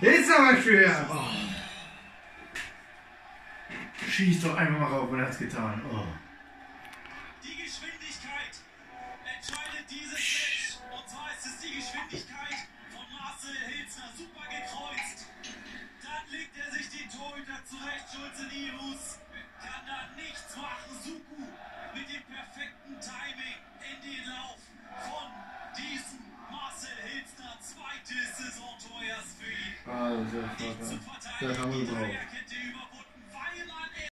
Ist aber schwer. Oh. Schieß doch einfach mal rauf und hat's getan. Oh. Die Geschwindigkeit entscheidet dieses Match. Und zwar ist es die Geschwindigkeit von Marcel Hilzner. Super gekreuzt. Dann legt er sich den Torhüter zurecht. Schulze Nivus kann da nichts machen. Suku mit dem perfekten Timing in den Lauf von diesem Marcel Hilzner. Zweites Saisontor erst für ihn. Ah, já foi. Já.